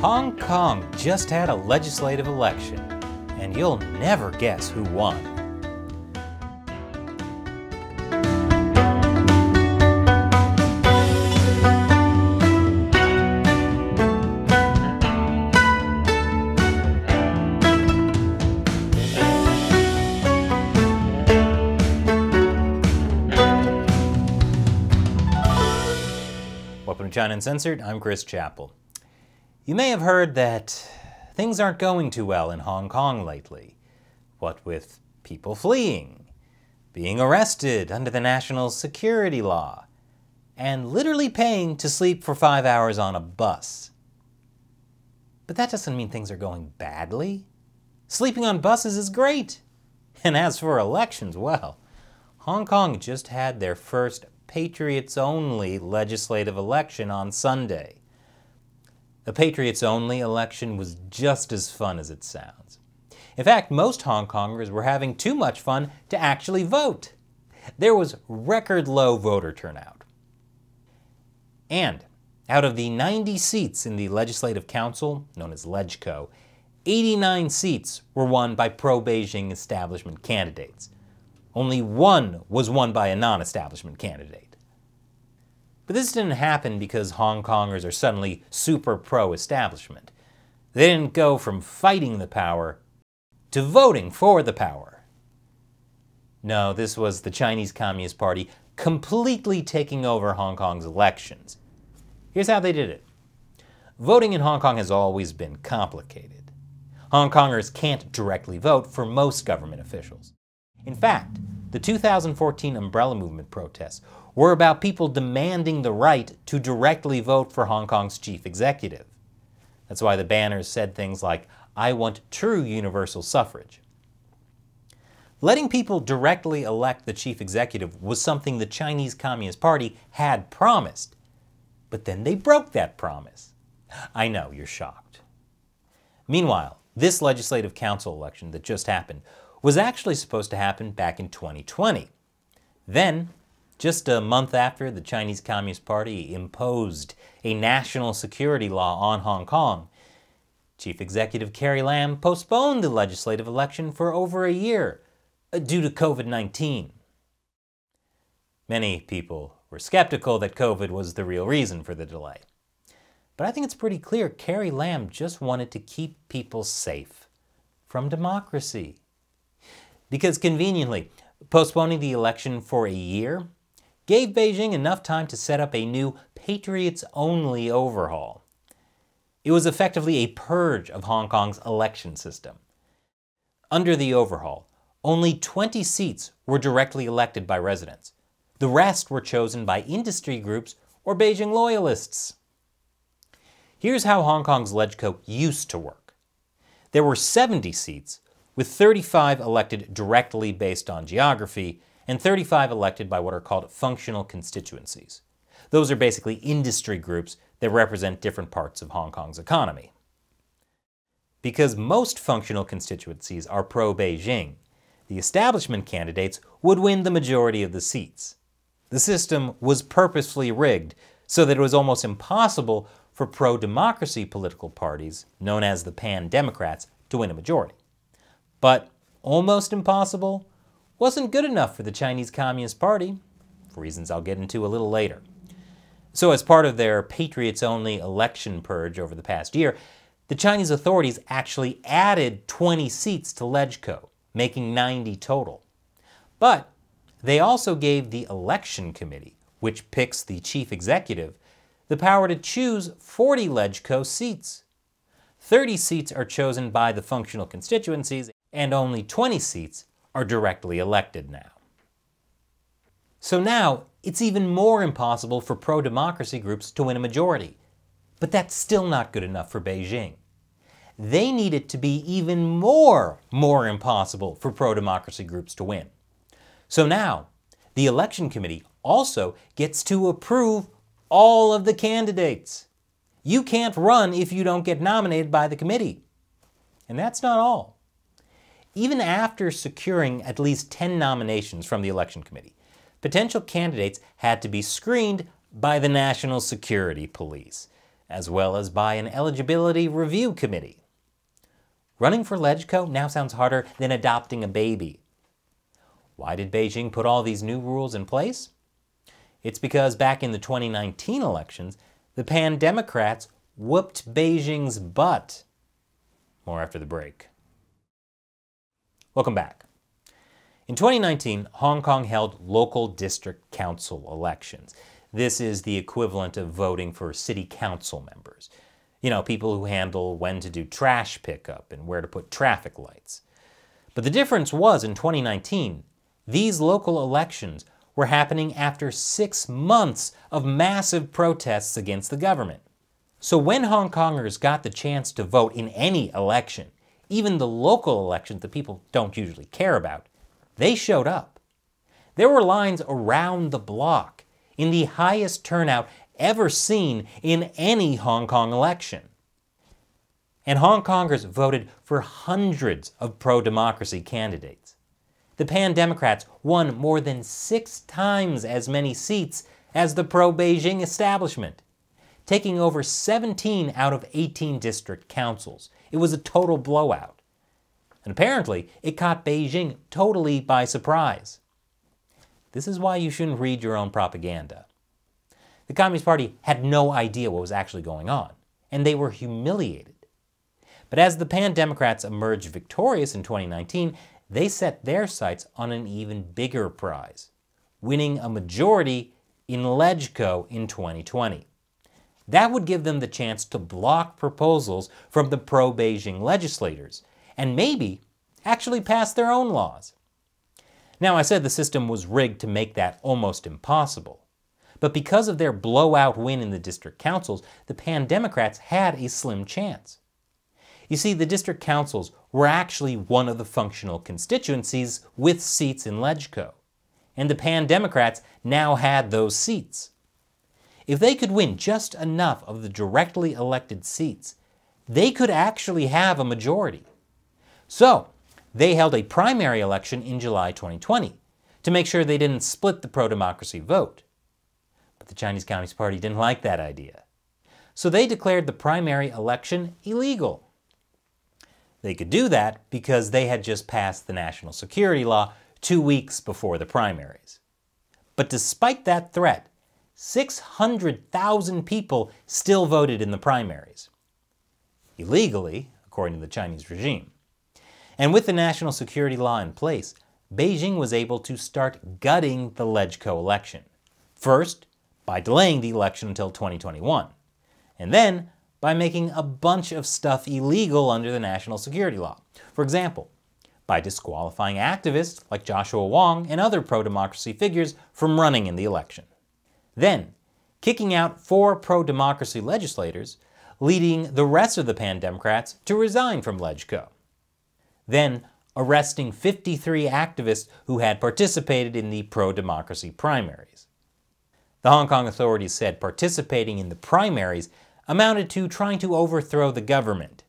Hong Kong just had a legislative election, and you'll never guess who won. Welcome to China Uncensored. I'm Chris Chappell. You may have heard that things aren't going too well in Hong Kong lately. What with people fleeing, being arrested under the national security law, and literally paying to sleep for five hours on a bus. But that doesn't mean things are going badly. Sleeping on buses is great. And as for elections, well, Hong Kong just had their first Patriots only legislative election on Sunday. The Patriots only election was just as fun as it sounds. In fact, most Hong Kongers were having too much fun to actually vote. There was record low voter turnout. And out of the 90 seats in the Legislative Council, known as LegCo, 89 seats were won by pro Beijing establishment candidates. Only one was won by a non establishment candidate. But this didn't happen because Hong Kongers are suddenly super pro establishment. They didn't go from fighting the power to voting for the power. No, this was the Chinese Communist Party completely taking over Hong Kong's elections. Here's how they did it voting in Hong Kong has always been complicated. Hong Kongers can't directly vote for most government officials. In fact, the 2014 Umbrella Movement protests were about people demanding the right to directly vote for Hong Kong's chief executive. That's why the banners said things like, I want true universal suffrage. Letting people directly elect the chief executive was something the Chinese Communist Party had promised. But then they broke that promise. I know, you're shocked. Meanwhile, this Legislative Council election that just happened was actually supposed to happen back in 2020. Then, just a month after the Chinese Communist Party imposed a national security law on Hong Kong, Chief Executive Carrie Lam postponed the legislative election for over a year uh, due to COVID 19. Many people were skeptical that COVID was the real reason for the delay. But I think it's pretty clear Carrie Lam just wanted to keep people safe from democracy. Because conveniently, postponing the election for a year gave Beijing enough time to set up a new Patriots only overhaul. It was effectively a purge of Hong Kong's election system. Under the overhaul, only 20 seats were directly elected by residents. The rest were chosen by industry groups or Beijing loyalists. Here's how Hong Kong's LegCo used to work. There were 70 seats, with 35 elected directly based on geography and 35 elected by what are called functional constituencies. Those are basically industry groups that represent different parts of Hong Kong's economy. Because most functional constituencies are pro Beijing, the establishment candidates would win the majority of the seats. The system was purposefully rigged so that it was almost impossible for pro democracy political parties, known as the Pan Democrats, to win a majority. But almost impossible wasn't good enough for the Chinese Communist Party, for reasons I'll get into a little later. So, as part of their Patriots only election purge over the past year, the Chinese authorities actually added 20 seats to LegCo, making 90 total. But they also gave the election committee, which picks the chief executive, the power to choose 40 LegCo seats. 30 seats are chosen by the functional constituencies, and only 20 seats are directly elected now. So now, it's even more impossible for pro democracy groups to win a majority. But that's still not good enough for Beijing. They need it to be even more, more impossible for pro democracy groups to win. So now, the election committee also gets to approve all of the candidates. You can't run if you don't get nominated by the committee. And that's not all. Even after securing at least 10 nominations from the election committee, potential candidates had to be screened by the National Security Police. as well as by an eligibility review committee. Running for LegCo now sounds harder than adopting a baby. Why did Beijing put all these new rules in place? It's because back in the 2019 elections, the Pan Democrats whooped Beijing's butt. More after the break. Welcome back. In 2019, Hong Kong held local district council elections. This is the equivalent of voting for city council members. You know, people who handle when to do trash pickup and where to put traffic lights. But the difference was in 2019, these local elections were happening after six months of massive protests against the government. So when Hong Kongers got the chance to vote in any election, even the local elections that people don't usually care about, they showed up. There were lines around the block in the highest turnout ever seen in any Hong Kong election. And Hong Kongers voted for hundreds of pro democracy candidates. The Pan Democrats won more than six times as many seats as the pro Beijing establishment, taking over 17 out of 18 district councils. It was a total blowout. And apparently, it caught Beijing totally by surprise. This is why you shouldn't read your own propaganda. The Communist Party had no idea what was actually going on, and they were humiliated. But as the Pan Democrats emerged victorious in 2019, they set their sights on an even bigger prize, winning a majority in LegCo in 2020. That would give them the chance to block proposals from the pro Beijing legislators and maybe actually pass their own laws. Now, I said the system was rigged to make that almost impossible. But because of their blowout win in the district councils, the Pan Democrats had a slim chance. You see, the district councils were actually one of the functional constituencies with seats in LegCo, and the Pan Democrats now had those seats. If they could win just enough of the directly elected seats, they could actually have a majority. So, they held a primary election in July 2020 to make sure they didn't split the pro democracy vote But the Chinese Communist Party didn't like that idea. So they declared the primary election illegal. They could do that because they had just passed the national security law two weeks before the primaries. But despite that threat, 600,000 people still voted in the primaries. Illegally, according to the Chinese regime. And with the national security law in place, Beijing was able to start gutting the LegCo election. First, by delaying the election until 2021, and then by making a bunch of stuff illegal under the national security law. For example, by disqualifying activists like Joshua Wong and other pro democracy figures from running in the election. Then, kicking out four pro democracy legislators, leading the rest of the Pan Democrats to resign from LegCo. Then, arresting 53 activists who had participated in the pro democracy primaries. The Hong Kong authorities said participating in the primaries amounted to trying to overthrow the government.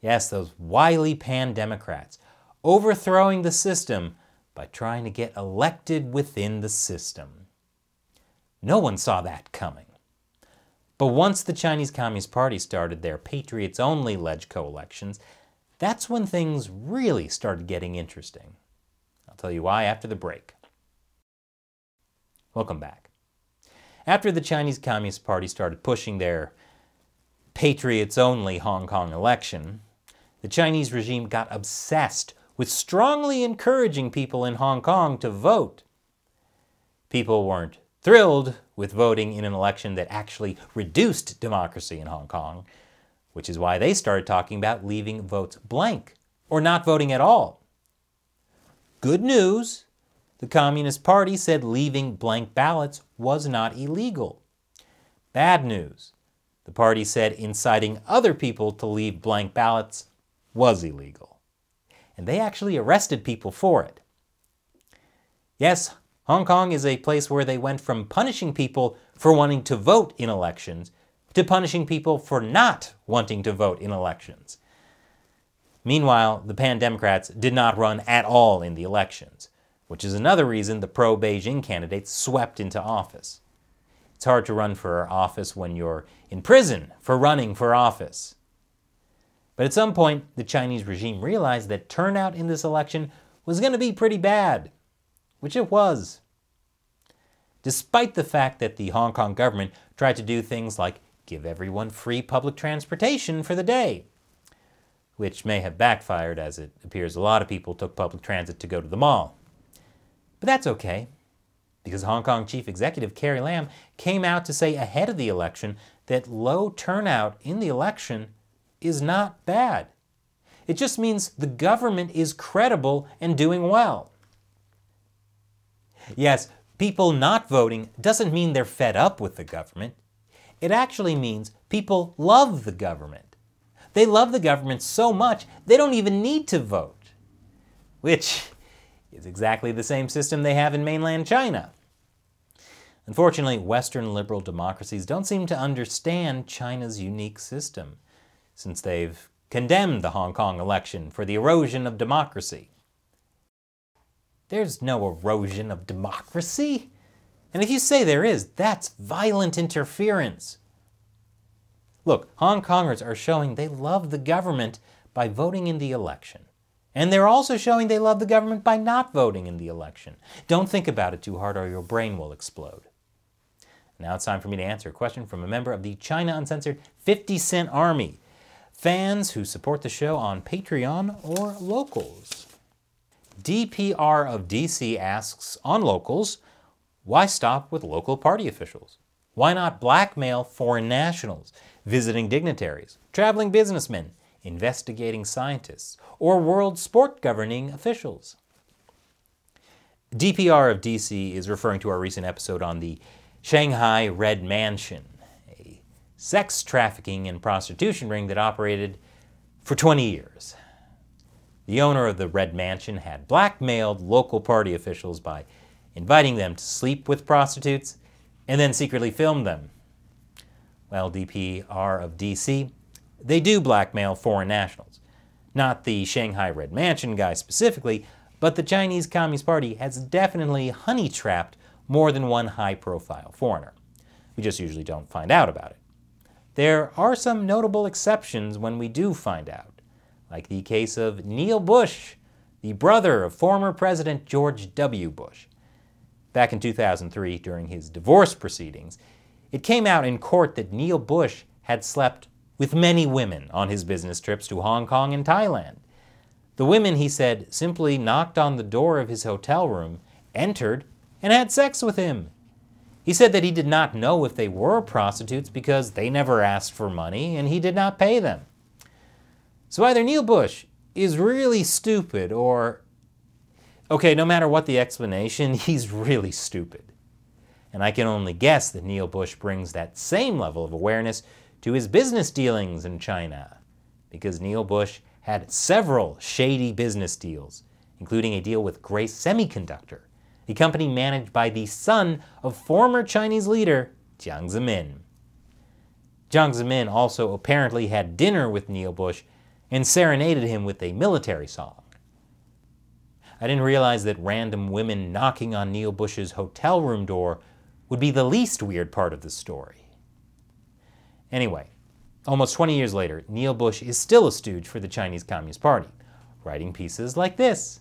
Yes, those wily pan Democrats, overthrowing the system by trying to get elected within the system. No one saw that coming. But once the Chinese Communist Party started their Patriots Only LegCo elections, that's when things really started getting interesting. I'll tell you why after the break. Welcome back. After the Chinese Communist Party started pushing their patriots only Hong Kong election, the Chinese regime got obsessed with strongly encouraging people in Hong Kong to vote. People weren't thrilled with voting in an election that actually reduced democracy in Hong Kong, which is why they started talking about leaving votes blank or not voting at all. Good news the Communist Party said leaving blank ballots was not illegal. Bad news. The party said inciting other people to leave blank ballots was illegal. And they actually arrested people for it. Yes, Hong Kong is a place where they went from punishing people for wanting to vote in elections to punishing people for not wanting to vote in elections. Meanwhile, the Pan Democrats did not run at all in the elections which is another reason the pro Beijing candidates swept into office. It's hard to run for office when you're in prison for running for office. But at some point, the Chinese regime realized that turnout in this election was going to be pretty bad, which it was. Despite the fact that the Hong Kong government tried to do things like give everyone free public transportation for the day, which may have backfired as it appears a lot of people took public transit to go to the mall. But that's okay, because Hong Kong Chief Executive Carrie Lam came out to say ahead of the election that low turnout in the election is not bad. It just means the government is credible and doing well. Yes, people not voting doesn't mean they're fed up with the government. It actually means people love the government. They love the government so much they don't even need to vote, which is exactly the same system they have in mainland China. Unfortunately, Western liberal democracies don't seem to understand China's unique system, since they've condemned the Hong Kong election for the erosion of democracy. There's no erosion of democracy. And if you say there is, that's violent interference. Look, Hong Kongers are showing they love the government by voting in the election. And they're also showing they love the government by not voting in the election. Don't think about it too hard or your brain will explode. Now it's time for me to answer a question from a member of the China Uncensored 50 Cent Army. Fans who support the show on Patreon or Locals. DPR of DC asks on Locals, why stop with local party officials? Why not blackmail foreign nationals, visiting dignitaries, traveling businessmen, investigating scientists, or world sport governing officials? DPR of DC is referring to our recent episode on the Shanghai Red Mansion, a sex trafficking and prostitution ring that operated for 20 years. The owner of the Red Mansion had blackmailed local party officials by inviting them to sleep with prostitutes and then secretly filmed them. Well, DPR of DC, they do blackmail foreign nationals. Not the Shanghai Red Mansion guy specifically, but the Chinese Communist Party has definitely honey trapped more than one high profile foreigner. We just usually don't find out about it. There are some notable exceptions when we do find out, like the case of Neil Bush, the brother of former President George W. Bush. Back in 2003, during his divorce proceedings, it came out in court that Neil Bush had slept with many women on his business trips to Hong Kong and Thailand. The women, he said, simply knocked on the door of his hotel room, entered, and had sex with him. He said that he did not know if they were prostitutes because they never asked for money and he did not pay them. So either Neil Bush is really stupid or, okay, no matter what the explanation, he's really stupid. And I can only guess that Neil Bush brings that same level of awareness to his business dealings in China, because Neil Bush had several shady business deals, including a deal with Grace Semiconductor, a company managed by the son of former Chinese leader Jiang Zemin. Jiang Zemin also apparently had dinner with Neil Bush and serenaded him with a military song. I didn't realize that random women knocking on Neil Bush's hotel room door would be the least weird part of the story. Anyway, almost 20 years later, Neil Bush is still a stooge for the Chinese Communist Party, writing pieces like this.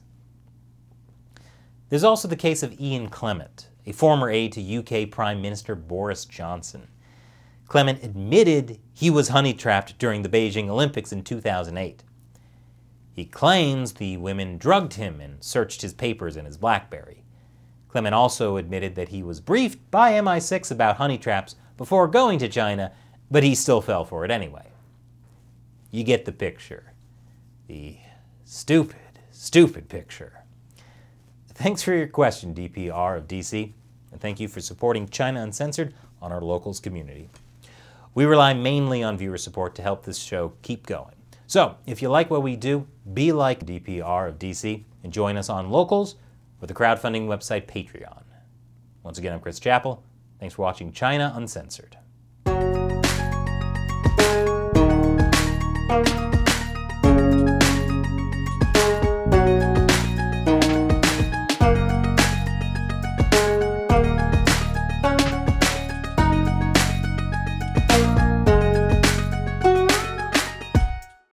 There's also the case of Ian Clement, a former aide to UK Prime Minister Boris Johnson. Clement admitted he was honey trapped during the Beijing Olympics in 2008. He claims the women drugged him and searched his papers and his Blackberry. Clement also admitted that he was briefed by MI6 about honey traps before going to China, but he still fell for it anyway. You get the picture. The stupid, stupid picture. Thanks for your question, DPR of DC, and thank you for supporting China Uncensored on our locals community. We rely mainly on viewer support to help this show keep going. So, if you like what we do, be like DPR of DC and join us on locals or the crowdfunding website Patreon. Once again, I'm Chris Chappell. Thanks for watching China Uncensored.